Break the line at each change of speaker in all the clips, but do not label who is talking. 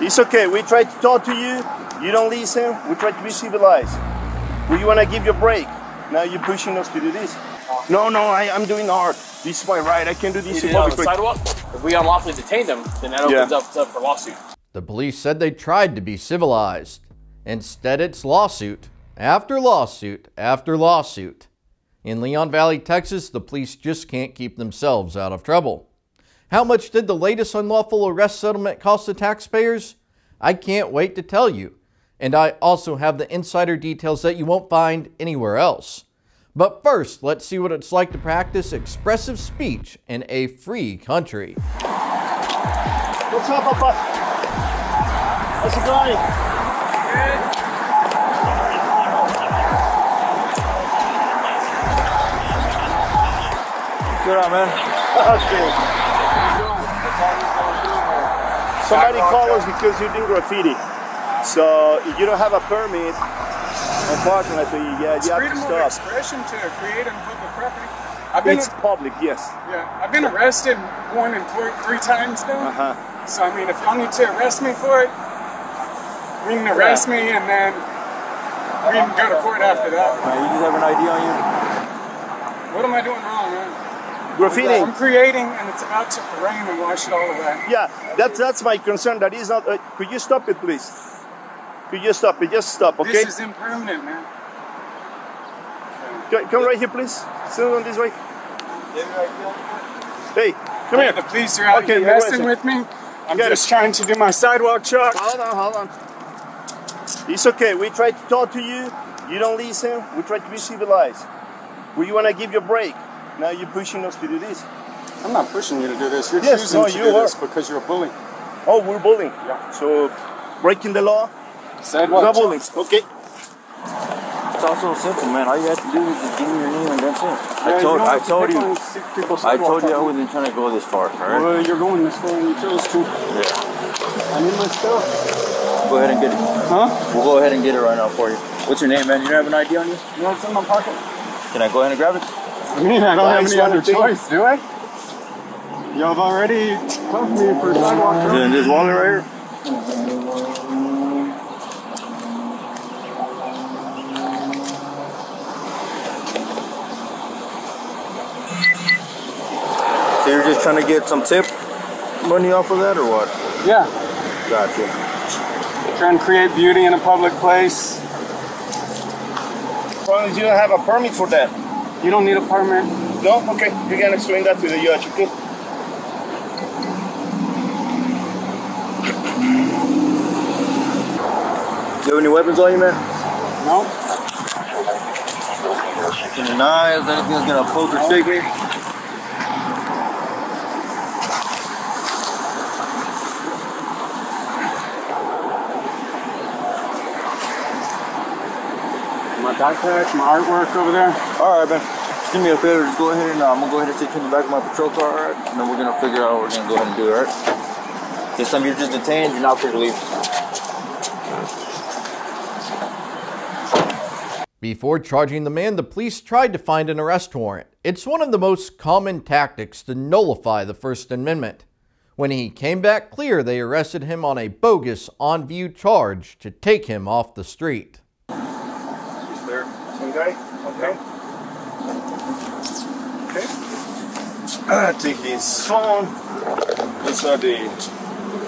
It's okay. We try to talk to you. You don't listen. We try to be civilized. We want to give you a break. Now you're pushing us to do this. No, no, I, I'm doing art. This is my right. I can do this
You
in
did on the sidewalk. If we unlawfully detain them, then that opens
Yeah.
up, up for lawsuit.
The police said they tried to be civilized. Instead, it's lawsuit after lawsuit after lawsuit. In Leon Valley, Texas, the police just can't keep themselves out of trouble. How much did the latest unlawful arrest settlement cost the taxpayers? I can't wait to tell you. And I also have the insider details that you won't find anywhere else. But first, let's see what it's like to practice expressive speech in a free country.
What's up, Papa? How's it going?
Good Good on, man.
Okay. Somebody called us because you did graffiti. So if you don't have a permit, unfortunately, yeah, you have
freedom
to
of
stop.
expression to create on public property. I've been,
It's public, yes.
yeah, I've been arrested one and three, three times now.
Uh-huh.
So I mean, if y'all need to arrest me for it, you can arrest me, and then we can go to court after that.
Uh, you just have an ID on you?
What am I doing wrong?
Graffiti.
I'm creating, and it's about to rain and wash it all away.
Yeah, that's that's my concern. That is not. Uh, could you stop it, please? Could you stop it? Just stop, okay?
This is impermanent, man.
Co- Come right here, please. Sit on this way. Hey, come here.
The police are out
Okay,
here messing with me. I'm
Get
just
it.
trying to do my sidewalk truck.
Hold on, hold on. It's okay. We try to talk to you. You don't listen. We try to be civilized. We want to give you a break. Now you're pushing us to do this.
I'm not pushing you to do this. You're
Yes,
choosing
no,
to
you
do
are.
this because you're a bully.
Oh, we're bullying.
Yeah.
So, breaking the law.
Sidewalk
No
truck.
bullying. Okay.
It's also simple, man. All you have to do is just give me your name and that's it.
Yeah,
I told,
don't
I told you,
on sick people's
I told you I wasn't trying to go this far, alright?
Well, you're going this way and you chose to.
Yeah.
I need my stuff.
Go ahead and get it.
Huh?
We'll go ahead and get it right now for you. What's your name, man? You don't have an ID on you?
You know what's in my pocket?
Can I go ahead and grab it?
I mean, I don't
Why
have
is
any other
thing-
choice, do I? Y'all have already cuffed me for sidewalk
Is it
truck.
in this wallet right here? So you're just trying to get some tip money off of that or what?
Yeah.
Gotcha.
Trying to create beauty in a public place.
As long as you don't have a permit for that.
You don't need a permit.
No? Okay. You can explain that to the judge, okay?
Do you have any weapons on you, man?
No.
Any knives? Anything that's gonna poke or shake me?
Backpack, my artwork over there.
All right, man. Just do me a favor. Just go ahead and uh, I'm gonna go ahead and take you in the back of my patrol car, all right? And then we're gonna figure out what we're gonna go ahead and do, all right? This time you're just detained. You're not free to leave.
Before charging the man, the police tried to find an arrest warrant. It's one of the most common tactics to nullify the First Amendment. When he came back clear, they arrested him on a bogus on view charge to take him off the street.
There. Some? Okay. Okay. Uh, take his phone. These are the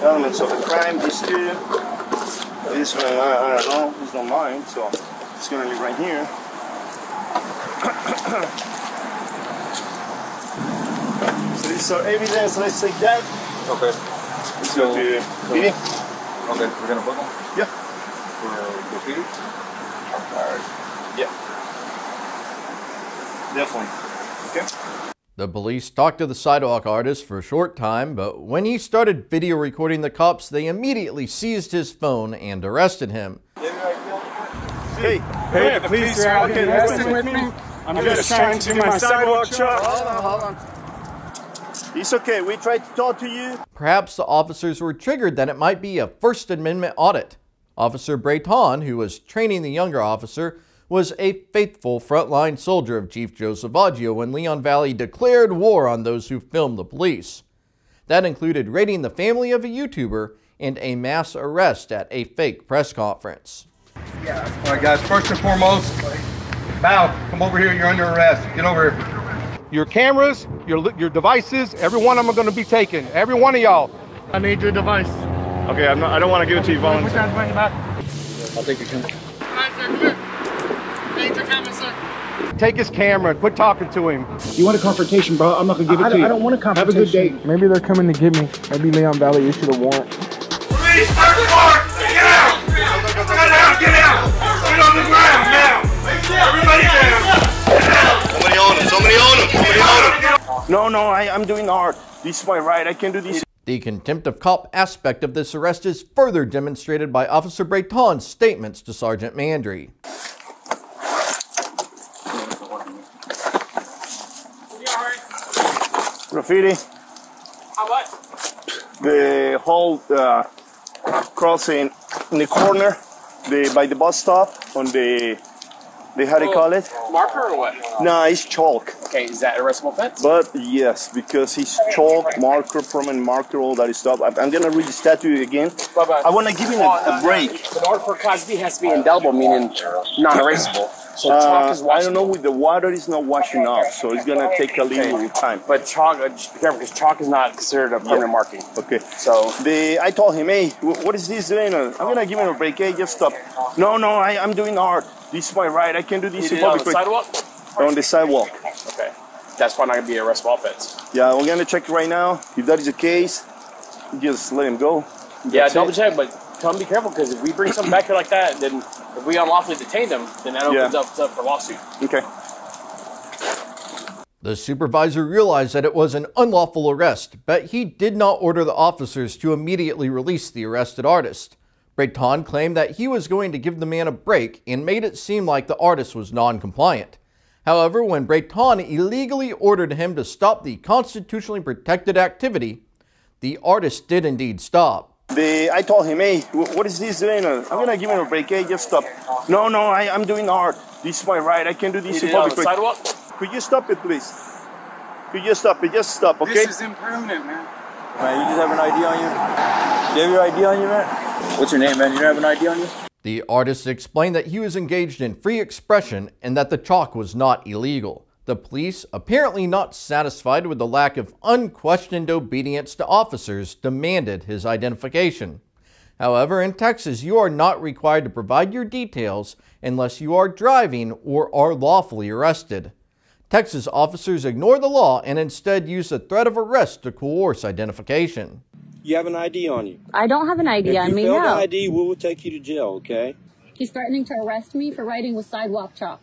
elements of the crime. These two. This one, I, I don't know. It's not mine, so it's gonna leave right here. so these are evidence. Let's take that.
Okay.
Let's go to PD.
Okay. We're gonna book them
Yeah.
for graffiti. All right.
Yeah. Definitely. Okay.
The police talked to the sidewalk artist for a short time, but when he started video recording the cops, they immediately seized his phone and arrested him.
Hey,
Hey, the police are out here messing with me. I'm just trying to do my sidewalk truck.
Hold on, hold on. It's okay. We tried to talk to you.
Perhaps the officers were triggered that it might be a First Amendment audit. Officer Breton, who was training the younger officer, was a faithful frontline soldier of Chief Joe Salvaggio when Leon Valley declared war on those who filmed the police. That included raiding the family of a YouTuber and a mass arrest at a fake press conference.
Yeah, All right, guys, first and foremost, Bow, come over here. You're under arrest. Get over here. Your cameras, your, your devices, every one of them are going to be taken. Every one of y'all.
I need your device.
Okay, I'm not, I don't want to give it to you
Which
voluntarily.
one's bring it back?
I'll take your camera.
Alright, sir, come here. Need your camera, sir.
Take his camera and quit talking to him.
You want a confrontation, bro? I'm not gonna give it
I
to
don't,
you.
I don't want a confrontation.
Have a good day.
Maybe they're coming to get me. Maybe Leon Valley issued a warrant.
Police, search warrant! Get out! Get out! Get out! Get on the ground now! Everybody down! Somebody on him! Somebody on him! Somebody on him!
No, no, I, I'm doing art. This is my right. I can do this.
The contempt of cop aspect of this arrest is further demonstrated by Officer Breton's statements to Sergeant Mandry.
You alright?
Graffiti.
How much?
The whole uh, crossing in the corner, the by the bus stop on the, the how do you call it?
Marker or what?
No, it's chalk.
Okay, is that arrestable offense?
But yes, because he's chalk, marker, permanent marker, all that stuff. I'm, I'm gonna read the statute again.
But- but-
I want to give him a, a break.
In order for Class B, has to be indelible, meaning non-erasable. So chalk
Uh,
is
I don't know with the water, is not washing off, so it's gonna take a little time.
But chalk, uh, just be careful because chalk is not considered a permanent marking.
Okay.
So
The I told him, hey, what is this doing? Uh, I'm gonna give him a break. Hey, just stop. No, no, I, I'm doing art. This is my right. I can do
you
this
did
in
it on the sidewalk.
On the sidewalk.
Okay, that's probably not gonna be a arrestable offense.
Yeah, we're gonna check right now. If that is the case, just let him go.
Yeah, double
it.
check, but come be careful because if we bring something back here like that, then if we unlawfully detain them, then that opens
Yeah.
up, up for lawsuit.
Okay.
The supervisor realized that it was an unlawful arrest, but he did not order the officers to immediately release the arrested artist. Breton claimed that he was going to give the man a break and made it seem like the artist was non compliant. However, when Breton illegally ordered him to stop the constitutionally protected activity, the artist did indeed stop.
The I told him, hey, what is this doing? I'm gonna give him a break. Hey, just stop. No, no, I, I'm doing art. This is my right. I can do
You
this
did
in
it on
public.
the sidewalk.
Could you stop it, please? Could you stop it? Just stop, okay?
This is impermanent, man.
Man, you just have an ID on you? You have your ID on you, man? What's your name, man? You don't have an ID on you?
The artist explained that he was engaged in free expression and that the chalk was not illegal. The police, apparently not satisfied with the lack of unquestioned obedience to officers, demanded his identification. However, in Texas, you are not required to provide your details unless you are driving or are lawfully arrested. Texas officers ignore the law and instead use the threat of arrest to coerce identification.
You have an ID on you.
I don't have an ID
if
on
you
me,
fail
no.
the ID, we will take you to jail, okay?
He's threatening to arrest me for writing with sidewalk chalk.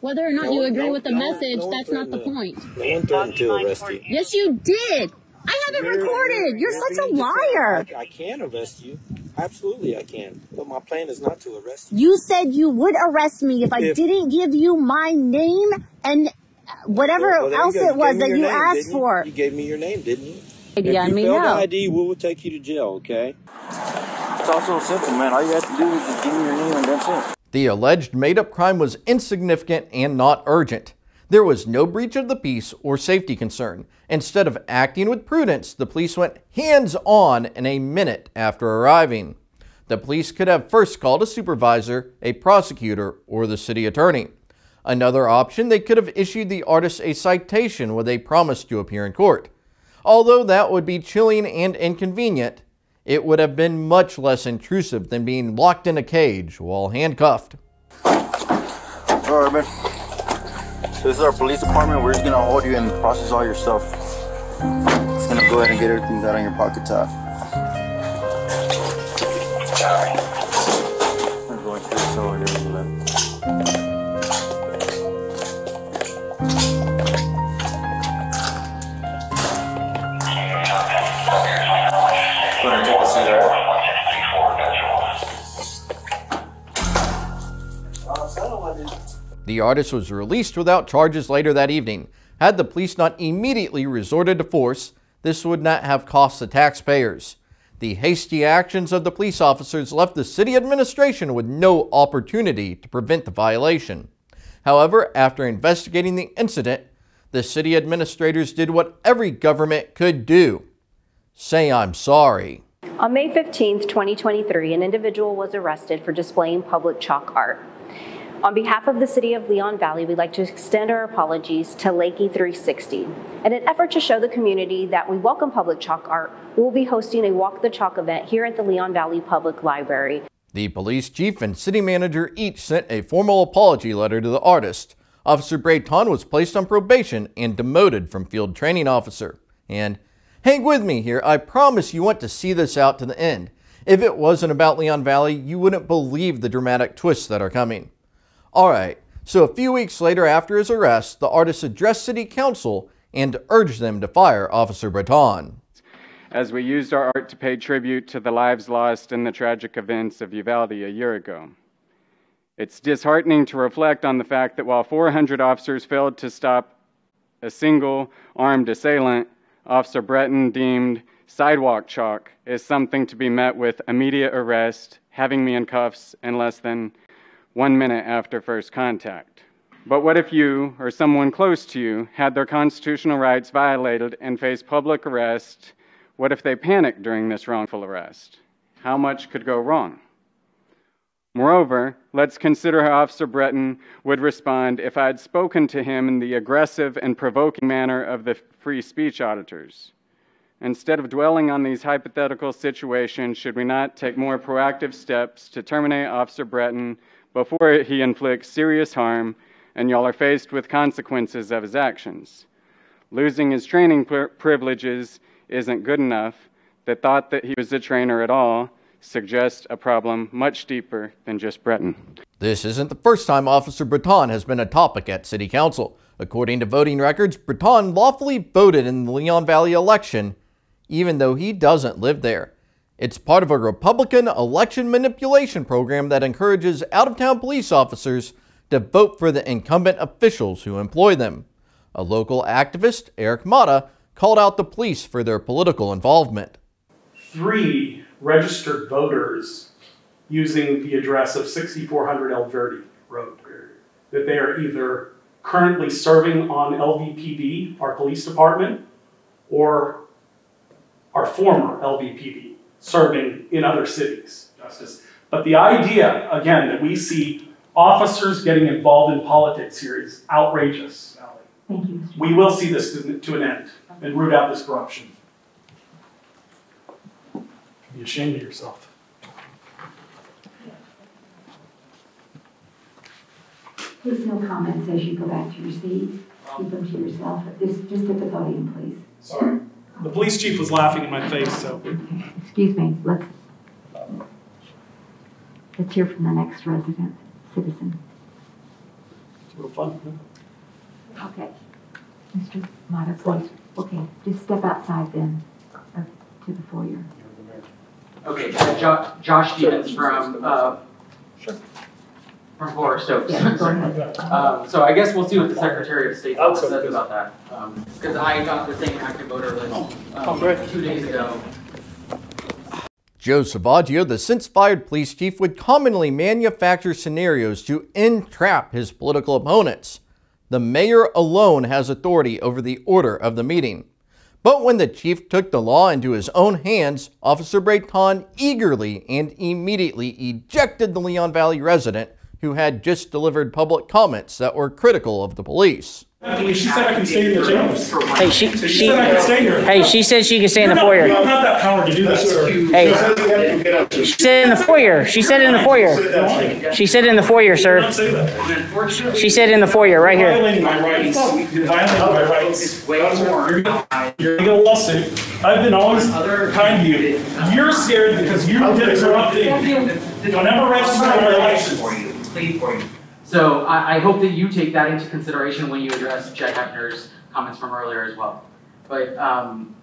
Whether or not
No
you agree
no-
with the
no
message,
no one
that's not the
threatened
point.
No one threatened to arrest you.
Yes, you did. I have it
You're-
recorded. You're
you're
such a liar.
I, I can arrest you. Absolutely, I can. But my plan is not to arrest you.
You said you would arrest me if I didn't give you my name and uh, whatever
Well, there
else it was that you
name,
asked
didn't you?
for.
You gave me your name, didn't you?
ID
if
on
you
me,
fail the
no.
ID, we will take you to jail, okay?
It's also simple, man. All you have to do is just give me your name and that's it.
The alleged made up crime was insignificant and not urgent. There was no breach of the peace or safety concern. Instead of acting with prudence, the police went hands on in a minute after arriving. The police could have first called a supervisor, a prosecutor, or the city attorney. Another option, they could have issued the artist a citation with a promise to appear in court. Although that would be chilling and inconvenient, it would have been much less intrusive than being locked in a cage while handcuffed.
All right, man. So this is our police department. We're just gonna hold you and process all your stuff. Just gonna go ahead and get everything out got on your pocket top. I'm
The artist was released without charges later that evening. Had the police not immediately resorted to force, this would not have cost the taxpayers. The hasty actions of the police officers left the city administration with no opportunity to prevent the violation. However, after investigating the incident, the city administrators did what every government could do say, I'm sorry.
On May 15, 2023, an individual was arrested for displaying public chalk art. On behalf of the City of Leon Valley, we'd like to extend our apologies to Lakey 360. In an effort to show the community that we welcome public chalk art, we will be hosting a Walk the Chalk event here at the Leon Valley Public Library.
The police chief and city manager each sent a formal apology letter to the artist. Officer Breton was placed on probation and demoted from field training officer. And hang with me here, I promise you want to see this out to the end. If it wasn't about Leon Valley, you wouldn't believe the dramatic twists that are coming. Alright, so a few weeks later after his arrest, the artist addressed city council and urged them to fire Officer Breton.
As we used our art to pay tribute to the lives lost in the tragic events of Uvalde a year ago. It's disheartening to reflect on the fact that while 400 officers failed to stop a single armed assailant, Officer Breton deemed sidewalk chalk as something to be met with immediate arrest, having me in cuffs in less than one minute after first contact. But what if you or someone close to you had their constitutional rights violated and faced public arrest? What if they panicked during this wrongful arrest? How much could go wrong? Moreover, let's consider how Officer Breton would respond if I had spoken to him in the aggressive and provoking manner of the free speech auditors. Instead of dwelling on these hypothetical situations, should we not take more proactive steps to terminate Officer Breton before he inflicts serious harm and y'all are faced with consequences of his actions. Losing his training privileges isn't good enough. The thought that he was a trainer at all suggests a problem much deeper than just Breton.
This isn't the first time Officer Breton has been a topic at City Council. According to voting records, Breton lawfully voted in the Leon Valley election, even though he doesn't live there. It's part of a Republican election manipulation program that encourages out of town police officers to vote for the incumbent officials who employ them. A local activist, Eric Mata, called out the police for their political involvement.
Three registered voters using the address of 6400 El Verde Road, that they are either currently serving on LVPD, our police department, or our former LVPD, serving in other cities, Justice. But the idea, again, that we see officers getting involved in politics here is outrageous.
Thank you.
We will see this to, to an end and root out this corruption. Be ashamed of yourself.
Please no comments as you go back to your seat. Keep them to yourself. Just, just at the podium, please.
Sorry. The police chief was laughing in my face, so.
Excuse me, let's, let's hear from the next resident, citizen.
It's a little fun,
huh? Okay. Mr. Mata, please. Okay, just step outside then, uh, to the foyer.
Okay, uh, jo Josh Stevens from, uh, from Florida Stokes.
Yeah, go ahead.
Um, so I guess we'll see what the Secretary of State says about that. Because I got the same active voter list um,
Oh,
two days ago.
Joe Salvaggio, the since fired police chief, would commonly manufacture scenarios to entrap his political opponents. The mayor alone has authority over the order of the meeting. But when the chief took the law into his own hands, Officer Breton eagerly and immediately ejected the Leon Valley resident who had just delivered public comments that were critical of the police.
She said I can stay in the chambers.
Hey, she,
She
she,
said I can stay here.
hey, she said she can stay in the
You're
foyer.
You don't have that power to do that, sir.
Hey, she said in the foyer. She said in the foyer. She said in the foyer, sir.
Don't say that.
She said in the foyer, right
You're
here.
violating my rights. You're violating my rights. You're gonna get a lawsuit. I've been always kind to you. You're scared because you did corrupting. Whenever register our elections.
Plead for you. So I, I hope that you take that into consideration when you address Jed Hefner's comments from earlier as well. But, um,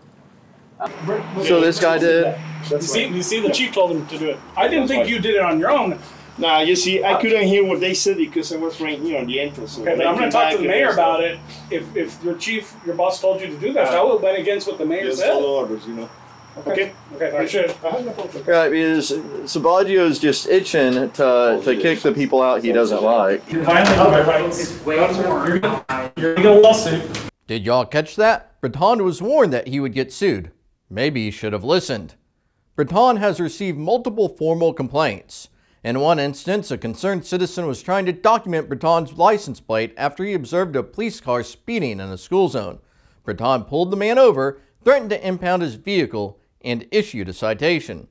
So this guy did.
You see, you see, the chief told him to do it. I didn't think you did it on your own.
Nah, you see, I couldn't hear what they said because I was right here on the entrance.
Okay, but
I
I'm gonna talk to the mayor about it. If, if your chief, your boss told you to do that, that would have went against what the mayor
Just
said.
follow orders, you know.
Okay, okay, I should.
Right, because Salvaggio's just itching to, to kick the people out he doesn't like.
You're violating my rights. You're gonna you're gonna get a lawsuit.
Did y'all catch that? Breton was warned that he would get sued. Maybe he should have listened. Breton has received multiple formal complaints. In one instance, a concerned citizen was trying to document Breton's license plate after he observed a police car speeding in a school zone. Breton pulled the man over, threatened to impound his vehicle, and issued a citation.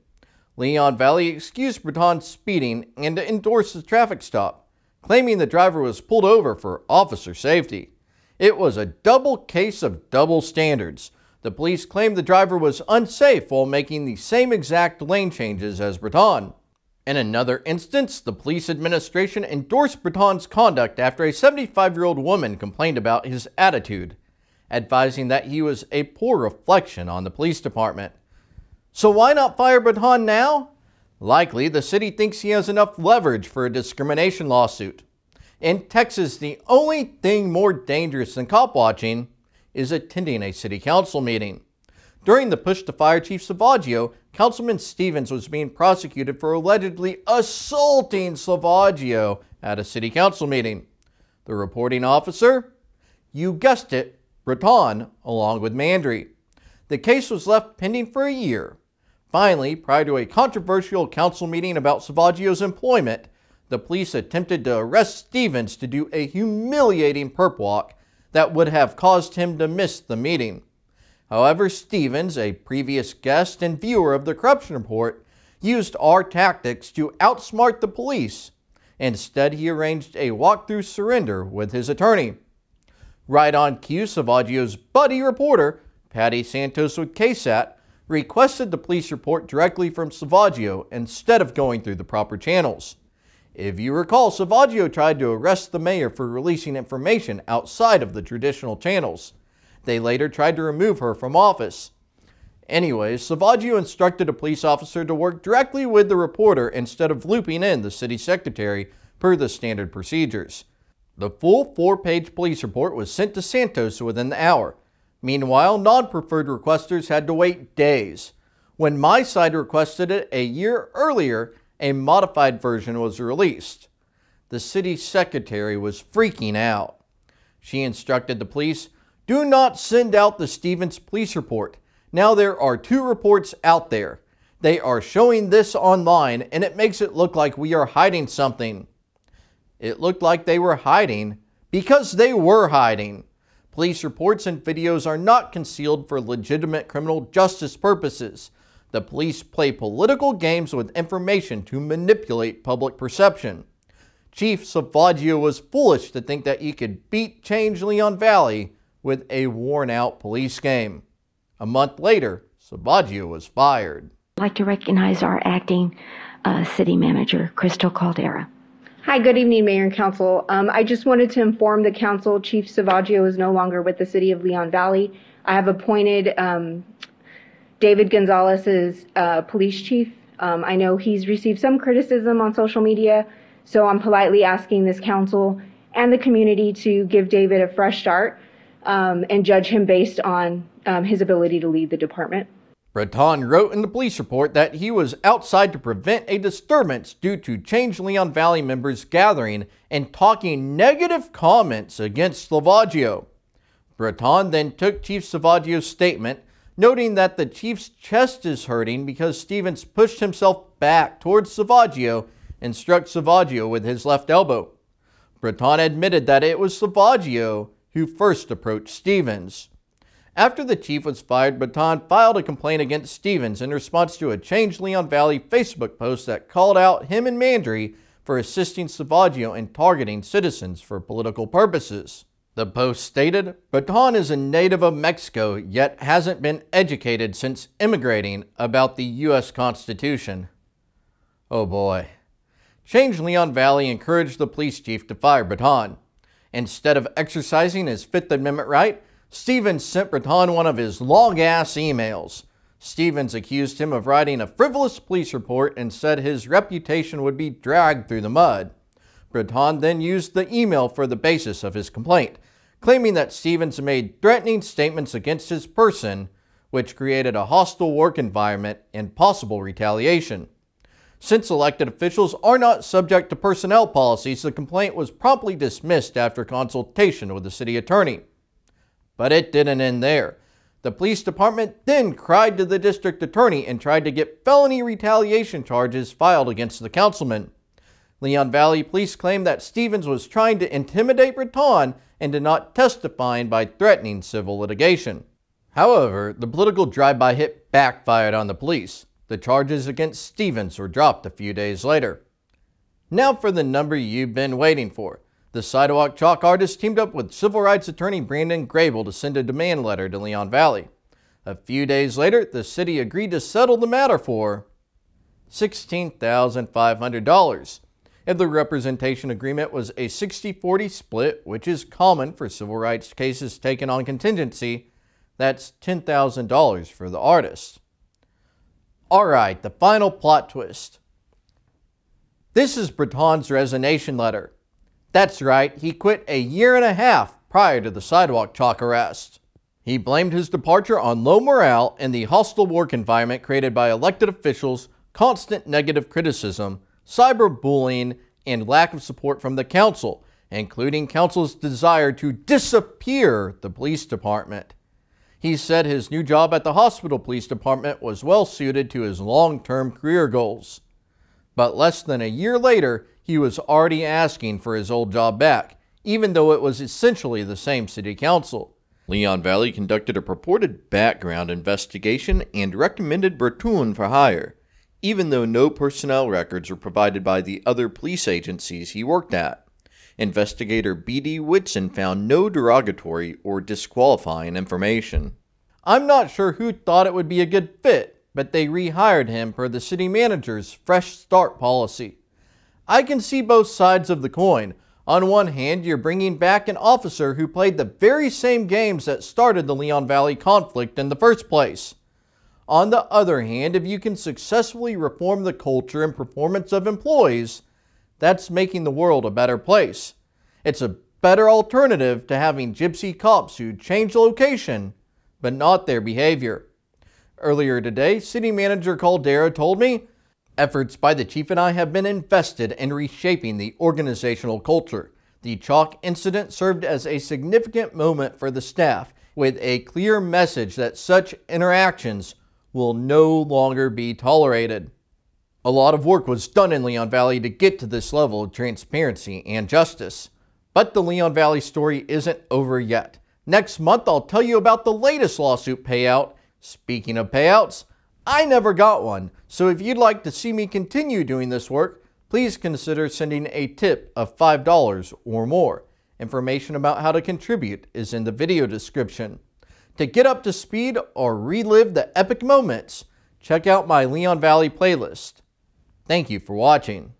Leon Valley excused Breton's speeding and endorsed the traffic stop, claiming the driver was pulled over for officer safety. It was a double case of double standards. The police claimed the driver was unsafe while making the same exact lane changes as Breton. In another instance, the police administration endorsed Breton's conduct after a 75 year old woman complained about his attitude, advising that he was a poor reflection on the police department. So why not fire Breton now? Likely, the city thinks he has enough leverage for a discrimination lawsuit. In Texas, the only thing more dangerous than cop watching is attending a city council meeting. During the push to fire Chief Salvaggio, Councilman Stevens was being prosecuted for allegedly assaulting Salvaggio at a city council meeting. The reporting officer? You guessed it, Breton, along with Mandry. The case was left pending for a year. Finally, prior to a controversial council meeting about Salvaggio's employment, the police attempted to arrest Stevens to do a humiliating perp walk that would have caused him to miss the meeting. However, Stevens, a previous guest and viewer of the corruption report, used our tactics to outsmart the police. Instead, he arranged a walk-through surrender with his attorney. Right on cue, Salvaggio's buddy reporter, Patty Santos with KSAT, requested the police report directly from Salvaggio instead of going through the proper channels. If you recall, Salvaggio tried to arrest the mayor for releasing information outside of the traditional channels. They later tried to remove her from office. Anyways, Salvaggio instructed a police officer to work directly with the reporter instead of looping in the city secretary per the standard procedures. The full four-page police report was sent to Santos within the hour. Meanwhile, non-preferred requesters had to wait days. When my side requested it a year earlier, a modified version was released. The city secretary was freaking out. She instructed the police, do not send out the Stevens police report. Now there are two reports out there. They are showing this online and it makes it look like we are hiding something. It looked like they were hiding because they were hiding. Police reports and videos are not concealed for legitimate criminal justice purposes. The police play political games with information to manipulate public perception. Chief Salvaggio was foolish to think that he could beat change Leon Valley with a worn out police game. A month later, Salvaggio was fired.
I'd like to recognize our acting uh, city manager, Crystal Caldera.
Hi, good evening, Mayor and Council. Um, I just wanted to inform the Council Chief Salvaggio is no longer with the City of Leon Valley. I have appointed um, David Gonzalez as uh, police chief. Um, I know he's received some criticism on social media, so I'm politely asking this council and the community to give David a fresh start um, and judge him based on um, his ability to lead the department.
Breton wrote in the police report that he was outside to prevent a disturbance due to Change Leon Valley members gathering and talking negative comments against Salvaggio. Breton then took Chief Salvaggio's statement, noting that the chief's chest is hurting because Stevens pushed himself back towards Salvaggio and struck Salvaggio with his left elbow. Breton admitted that it was Salvaggio who first approached Stevens. After the chief was fired, Breton filed a complaint against Stevens in response to a Change Leon Valley Facebook post that called out him and Mandry for assisting Salvaggio in targeting citizens for political purposes. The post stated, Breton is a native of Mexico, yet hasn't been educated since immigrating about the U.S. Constitution. Oh boy. Change Leon Valley encouraged the police chief to fire Breton. Instead of exercising his Fifth Amendment right, Stevens sent Breton one of his long-ass emails. Stevens accused him of writing a frivolous police report and said his reputation would be dragged through the mud. Breton then used the email for the basis of his complaint, claiming that Stevens made threatening statements against his person, which created a hostile work environment and possible retaliation. Since elected officials are not subject to personnel policies, the complaint was promptly dismissed after consultation with the city attorney. But it didn't end there. The police department then cried to the district attorney and tried to get felony retaliation charges filed against the councilman. Leon Valley police claimed that Stevens was trying to intimidate Breton and did not testifying by threatening civil litigation. However, the political drive-by hit backfired on the police. The charges against Stevens were dropped a few days later. Now for the number you've been waiting for. The Sidewalk Chalk artist teamed up with civil rights attorney Brandon Grable to send a demand letter to Leon Valley. A few days later, the city agreed to settle the matter for $16,500. If the representation agreement was a 60-40 split, which is common for civil rights cases taken on contingency, that's $10,000 for the artist. Alright, the final plot twist. This is Breton's resignation letter. That's right, he quit a year and a half prior to the sidewalk chalk arrest. He blamed his departure on low morale and the hostile work environment created by elected officials, constant negative criticism, cyberbullying, and lack of support from the council, including council's desire to disappear the police department. He said his new job at the hospital police department was well suited to his long-term career goals. But less than a year later, he was already asking for his old job back, even though it was essentially the same city council. Leon Valley conducted a purported background investigation and recommended Breton for hire, even though no personnel records were provided by the other police agencies he worked at. Investigator B.D. Whitson found no derogatory or disqualifying information. I'm not sure who thought it would be a good fit, but they rehired him per the city manager's fresh start policy. I can see both sides of the coin. On one hand, you're bringing back an officer who played the very same games that started the Leon Valley conflict in the first place. On the other hand, if you can successfully reform the culture and performance of employees, that's making the world a better place. It's a better alternative to having gypsy cops who change location, but not their behavior. Earlier today, City Manager Caldera told me, efforts by the Chief and I have been invested in reshaping the organizational culture. The chalk incident served as a significant moment for the staff with a clear message that such interactions will no longer be tolerated. A lot of work was done in Leon Valley to get to this level of transparency and justice. But the Leon Valley story isn't over yet. Next month, I'll tell you about the latest lawsuit payout. Speaking of payouts, I never got one, so if you'd like to see me continue doing this work, please consider sending a tip of $5 or more. Information about how to contribute is in the video description. To get up to speed or relive the epic moments, check out my Leon Valley playlist. Thank you for watching.